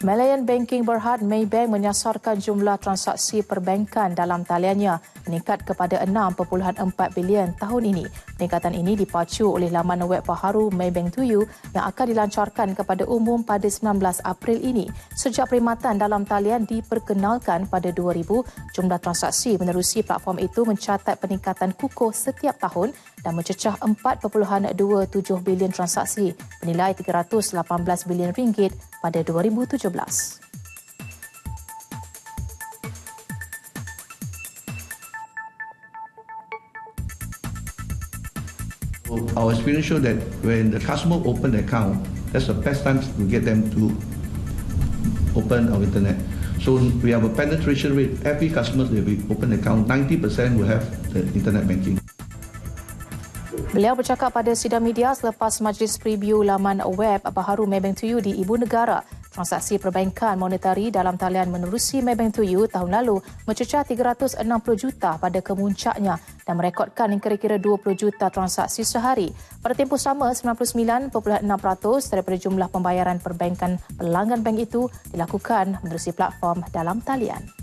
Malayan Banking Berhad Maybank menyasarkan jumlah transaksi perbankan dalam taliannya meningkat kepada 6.4 bilion tahun ini. Peningkatan ini dipacu oleh laman web baharu Maybank to You yang akan dilancarkan kepada umum pada 19 April ini. Sejak perkhidmatan dalam talian diperkenalkan pada 2000, jumlah transaksi menerusi platform itu mencatat peningkatan kukuh setiap tahun dan mencecah 4.27 bilion transaksi bernilai 318 bilion ringgit pada 2017. Our experience show that when the customer open the account, that's the best time to get them to open our internet. So we have a penetration rate. Every customer that we open account, 90% will have the internet banking. Beliau bercakap pada sidang media selepas majlis preview laman web baharu Maybank to di Ibu Negara. Transaksi perbankan monetari dalam talian menerusi Maybank to tahun lalu mencecah 360 juta pada kemuncaknya dan merekodkan kira-kira 20 juta transaksi sehari. Pada tempoh sama, 99.6% daripada jumlah pembayaran perbankan pelanggan bank itu dilakukan menerusi platform dalam talian.